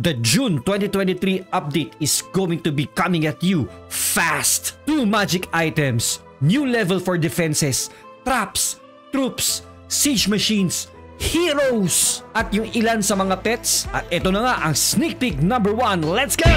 The June 2023 update is going to be coming at you fast. Two magic items, new level for defenses, traps, troops, siege machines, heroes, at yung ilan sa mga pets. At ito na nga ang sneak peek number 1. Let's go!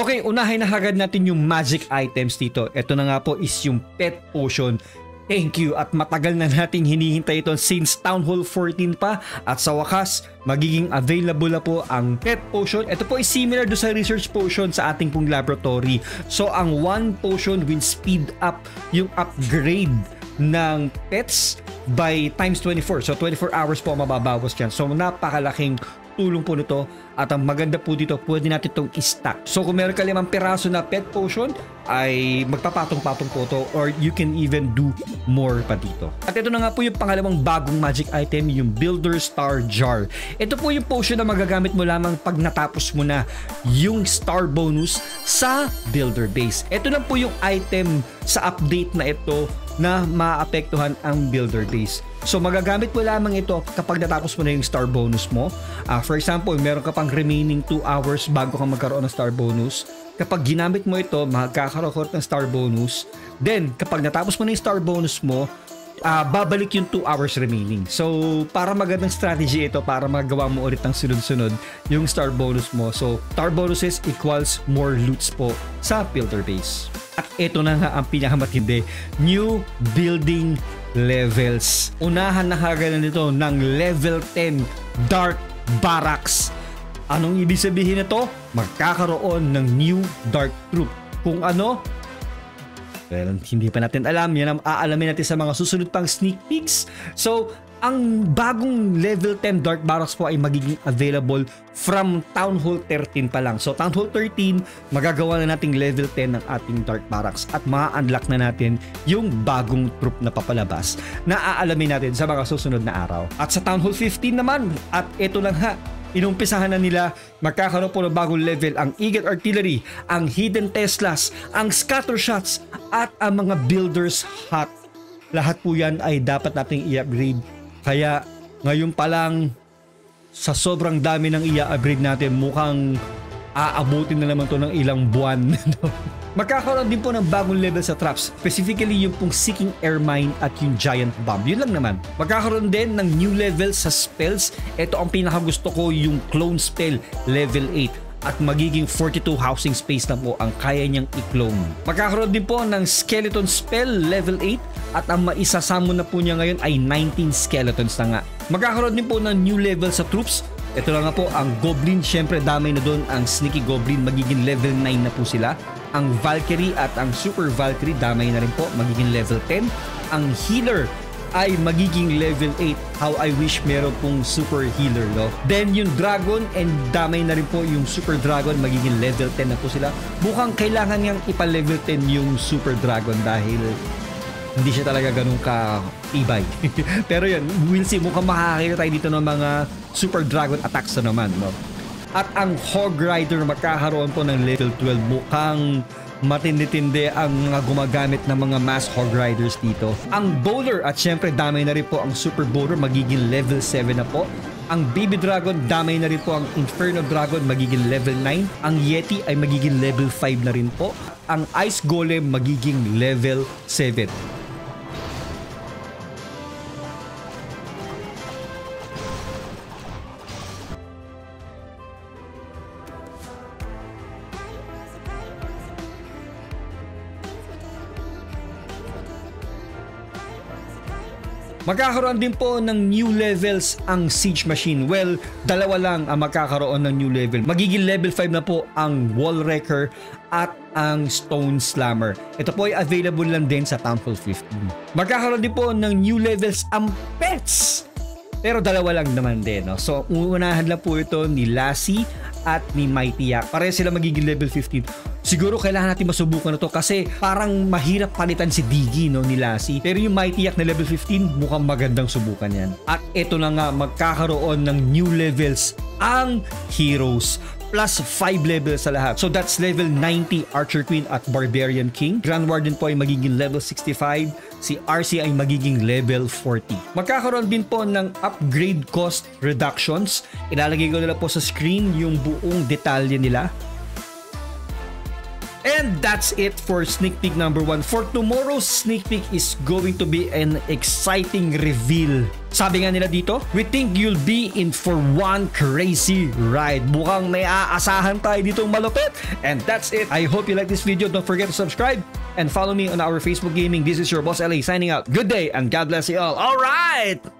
Okay, unahin na agad natin yung magic items dito. Ito na nga po is yung pet potion. Thank you at matagal na nating hinihintay ito since Town Hall 14 pa at sa wakas magiging available na po ang pet potion. Ito po is similar do sa research potion sa ating pong laboratory. So ang one potion will speed up yung upgrade ng pets by times 24. So 24 hours po mababawas yan. So napakalaking tulong po nito at ang maganda po dito pwede natin itong i-stack. So kung meron ka limang piraso na pet potion ay magpapatong-patong po to or you can even do more pa dito. At ito na nga po yung pangalawang bagong magic item yung Builder Star Jar. Ito po yung potion na magagamit mo lamang pag natapos mo na yung star bonus sa Builder Base. Ito na po yung item sa update na ito na maapektuhan ang builder base. So magagamit mo lamang ito kapag natapos mo na yung star bonus mo. Uh, for example, meron ka pang remaining 2 hours bago ka magkaroon ng star bonus. Kapag ginamit mo ito, magkakaroon ka ng star bonus. Then, kapag natapos mo na yung star bonus mo, uh, babalik yung 2 hours remaining. So, para magandang strategy ito para magawa mo ulit ng sunod-sunod yung star bonus mo. So, star bonuses equals more loots po sa filter base. At ito na nga ang pinakamatindi, new building levels. Unahan na kagad nito ng level 10 Dark Barracks. Anong ibig sabihin nito? Magkakaroon ng new Dark Troop. Kung ano, Well, hindi pa natin alam. Yan ang aalamin natin sa mga susunod pang sneak peeks. So, ang bagong level 10 Dark Barracks po ay magiging available from Town Hall 13 pa lang. So Town Hall 13, magagawa na nating level 10 ng ating Dark Barracks at ma-unlock na natin yung bagong troop na papalabas na aalamin natin sa mga susunod na araw. At sa Town Hall 15 naman, at ito lang ha, inumpisahan na nila magkakaroon po ng bagong level ang Eagle Artillery, ang Hidden Teslas, ang Scatter Shots at ang mga Builder's Hut. Lahat po yan ay dapat nating i-upgrade. Kaya ngayon pa lang sa sobrang dami ng i-upgrade natin mukhang aabutin na naman to ng ilang buwan. Magkakaroon din po ng bagong level sa traps, specifically yung pong Seeking Air Mine at yung Giant Bomb. Yun lang naman. Magkakaroon din ng new level sa spells. Ito ang pinakagusto ko, yung Clone Spell level 8 at magiging 42 housing space na po ang kaya niyang i-clone. Magkakaroon din po ng Skeleton Spell level 8 at ang maisasamo na po niya ngayon ay 19 skeletons na nga. Magkakaroon din po ng new level sa troops ito lang nga po, ang Goblin, syempre damay na doon ang Sneaky Goblin, magiging level 9 na po sila. Ang Valkyrie at ang Super Valkyrie, damay na rin po, magiging level 10. Ang Healer ay magiging level 8. How I wish meron pong super healer, no? Then yung Dragon and damay na rin po yung Super Dragon, magiging level 10 na po sila. Mukhang kailangan niyang ipa-level 10 yung Super Dragon dahil hindi siya talaga ganun ka tibay. Pero yun, we'll see. Mukhang makakakita tayo dito ng mga Super Dragon attacks na naman. No? At ang Hog Rider magkakaroon po ng level 12. Mukhang matindi-tindi ang mga gumagamit ng mga mass hog riders dito. Ang bowler at syempre damay na rin po ang super bowler magiging level 7 na po. Ang Baby Dragon, damay na rin po ang Inferno Dragon, magiging level 9. Ang Yeti ay magiging level 5 na rin po. Ang Ice Golem magiging level 7. Magkakaroon din po ng new levels ang Siege Machine. Well, dalawa lang ang magkakaroon ng new level. Magiging level 5 na po ang Wall Wrecker at ang Stone Slammer. Ito po ay available lang din sa Town Hall 15. Magkakaroon din po ng new levels ang Pets. Pero dalawa lang naman din. No? So, unahan lang po ito ni Lassie at ni Mighty Yak. Pareho sila magiging level 15 siguro kailangan natin masubukan na to kasi parang mahirap palitan si Diggy no, ni Lassie. Pero yung Mighty Yak na level 15, mukhang magandang subukan yan. At ito na nga, magkakaroon ng new levels ang heroes. plus 5 levels sa lahat. So that's level 90 Archer Queen at Barbarian King. Grand Warden po ay magiging level 65. Si RC ay magiging level 40. Magkakaroon din po ng upgrade cost reductions. Ilalagay ko nila po sa screen yung buong detalye nila. And that's it for sneak peek number 1. For tomorrow's sneak peek is going to be an exciting reveal. Sabi nga nila dito, we think you'll be in for one crazy ride. Mukhang may aasahan tayo dito malupit. And that's it. I hope you like this video. Don't forget to subscribe and follow me on our Facebook Gaming. This is your boss LA signing out. Good day and God bless you all. All right!